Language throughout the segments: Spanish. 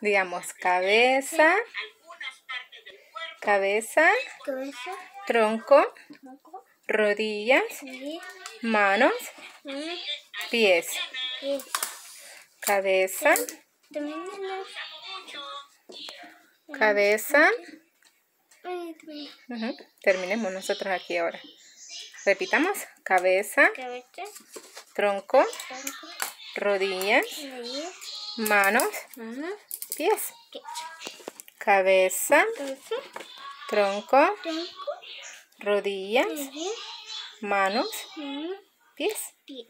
Digamos cabeza, cabeza, Cabeza, tronco, rodillas, manos, mano, pies. Cabeza, cabeza. Terminemos nosotros aquí ahora. Repitamos. Cabeza, Cabeza, tronco, tronco, rodillas, rodillas, manos, mano, pies. pies. Cabeza, Cabeza, tronco, tronco, rodillas, rodillas, manos, mano, pies. pies.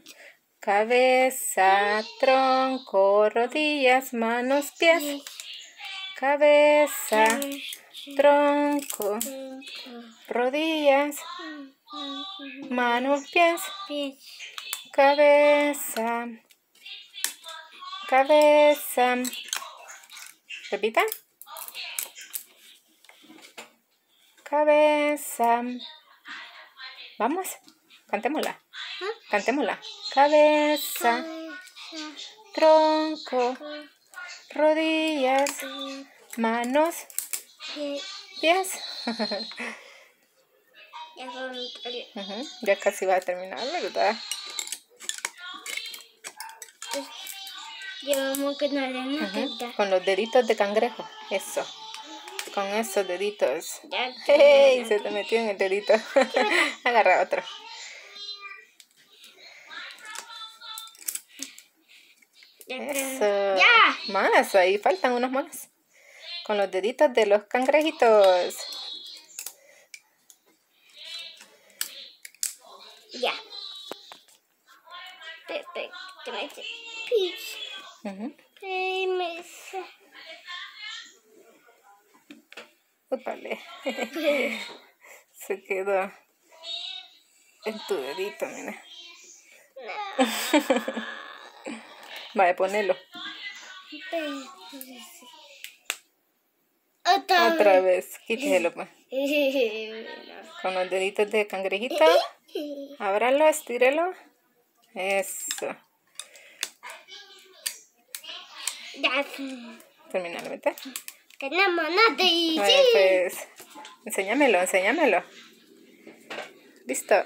Cabeza, tronco, rodillas, manos, pies. Cabeza, tronco, rodillas, manos, pies. Cabeza, cabeza. Repita. Cabeza. Vamos, cantémosla. Cantémosla. Cabeza, tronco, rodillas, manos, pies. Ya casi va a terminar, ¿verdad? Llevamos Con los deditos de cangrejo. Eso. Con esos deditos. ¡Hey! Se te metió en el dedito. Agarra otro. Eso. ¡Ya! Más, ahí faltan unos más. Con los deditos de los cangrejitos. Ya. Te me Úpale. Se quedó en tu dedito, mira. Vaya, ponelo. Otra, Otra vez. Quítelo, pues. Con los deditos de cangrejito. Ábralo, estírelo. Eso. Ya. Terminalo, ¿viste? Tenemos nada y pues. Enséñamelo, enséñamelo. Listo.